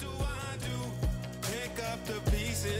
do I do? Pick up the pieces.